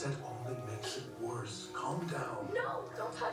That only makes it worse. Calm down. No, don't touch